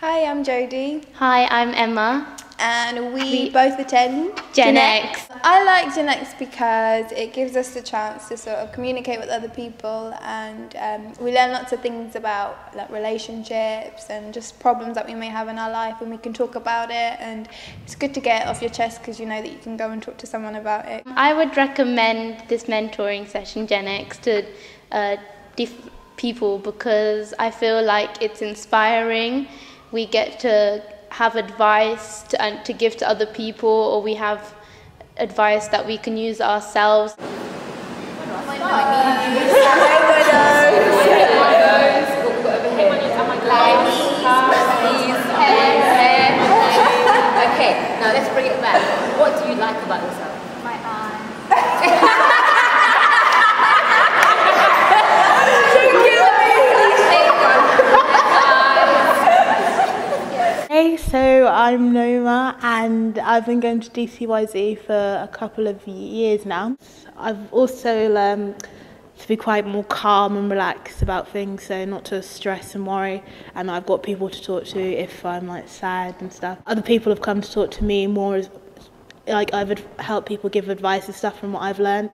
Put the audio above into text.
Hi, I'm Jodie. Hi, I'm Emma. And we, We- both attend Gen X. I like Gen X because it gives us the chance to sort of communicate with other people and um, we learn lots of things about like relationships and just problems that we may have in our life and we can talk about it and it's good to get it off your chest because you know that you can go and talk to someone about it. I would recommend this mentoring session, Gen X, to uh, people because I feel like it's inspiring. We get to have advice to, and to give to other people, or we have advice that we can use ourselves. Okay, now let's bring it back. What do you like about yourself? So I'm Noma and I've been going to DCYZ for a couple of years now. I've also um, to be quite more calm and relaxed about things, so not to stress and worry. And I've got people to talk to if I'm like sad and stuff. Other people have come to talk to me more as like I've helped people give advice and stuff from what I've learned.